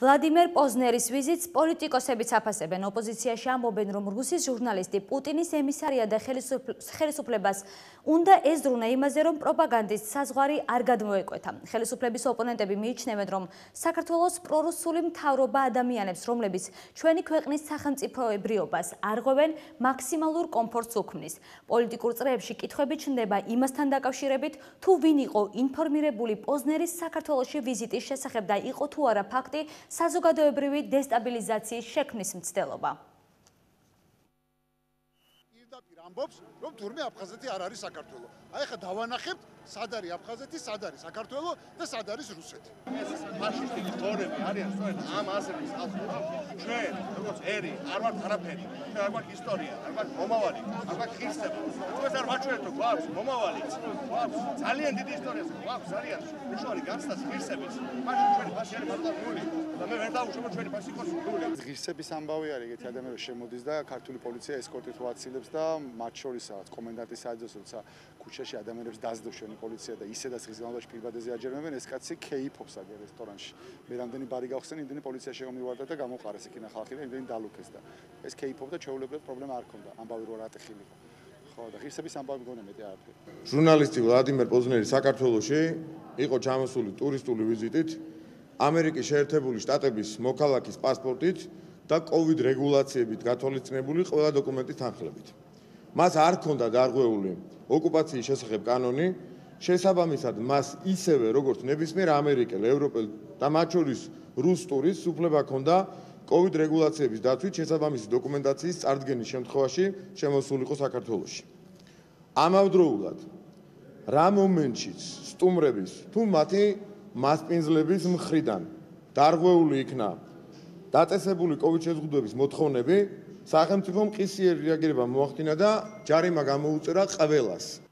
ვლადიმერ პოზნერის ვიზიტს პოლიტიკოსებიც აფასებენ. ოპოზიციაში ამბობენ, რომ რუსის ჟურნალისტი პუტინის ემისარია და ხელისუფლებას უნდა ეზრუნა იმაზე, რომ პროპაგანდის საზღვარი არ გადმოეკვეთა. ხელისუფლების ოპონენტები მიიჩნევენ, რომ საქართველოს პრორუსული მთავრობა ადამიანებს, რომლებიც ჩვენი ქვეყნის სახელმწიფოებრიობას არღვევენ, მაქსიმალურ კომფორტს უქმნის. პოლიტიკურ წრეებში კითხვები ჩნდება იმასთან დაკავშირებით, თუ ვინ იყო ინფორმირებული პოზნერის საქართველოში ვიზიტის შესახებ და იყო თუ არა ფაქტი საზოგადოებრივი დესტაბილიზაციის შექმნის მცდელობა. პირდაპირ ამბობს, რომ თურმე აფხაზეთი არ არის საქართველო. აი ხა დავანახებთ, სად არის აფხაზეთი, სად არის საქართველო და სად არის რუსეთი. ეს ფაშისტი თორები არიან სწორედ ამ აზრის ახლა. ჩვენ, როგორც ერი, არ ვართ არაფერი. ჩვენ არ გვაქვს ისტორია, არ გვაქვს მომავალი, არ გვაქვს ხისტება. ჩვენ არ გვაქვს მომავალი. გვაქვს ძალიან დიდი ისტორია, გვაქვს ძალიან მნიშვნელოვანი განსაცდელი ღირსების. მაშინ ჩვენი ფაში არის მარტო ნული. და მე ვერ დავუშვებ ჩვენი ფაში იყოს ნული. ღირსების ამბავი არის ეგეთი ადამიანები შემოდის და ქართული პოლიცია ესკორტით ვაცილებს და მათ შორისაც კომენდანტის საძოს როცა ქუჩაში ადამიანებს დაძდებს ჩვენი პოლიცია და ისედაც ხის განმავლობაში პირბადეზე აჯერმებენ ეს კაცი კეიფობს აგერ რესტორანში მე რამდენი ბარი გავხსენ იმდენი პოლიცია შემომივარდა და გამოყარეს იქინა ხალხი და იმდენი დალუქეს და ეს კეიფობდა ჩეულებრივად პრობლემა არ ქონდა ამბავი რო რატეხილი ხო და ღირსების ამბავი მგონია მეტი არაფერი ჟურნალისტი ვლადიმერ პოზნერი საქართველოში იყო ჩამოსული ტურისტული ვიზიტით ამერიკის შეერთებული შტატების მოქალაქის პასპორტით და კოვიდ რეგულაციებით გათვალისწინებული ყველა დოკუმენტის თანხლებით. მას არ ქონდა დარღვეული ოკუპაციის შესახებ კანონი, შესაბამისად მას ისევე როგორც ნებისმიერ ამერიკელ, ევროპელ და მათ შორის რუს ტურისტს უფლება ჰქონდა COVID რეგულაციების დაცვით შესაბამისი დოკუმენტაციის წარდგენის შემთხვევაში შემოსულიყო საქართველოში. ამავდროულად რა მომენტშიც სტუმრების თუ მათი მასპინძლების მხრიდან დარღვეული იქნა დაწესებული COVID შეზღუდვების მოთხოვნები სახელმწიფომ ყისიერი რეაგირება მოახდინა და ჯარიმა გამოუწერა ყველას